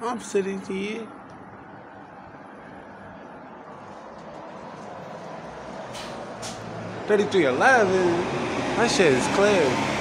I'm sitting here. Thirty-three eleven. That shit is clear.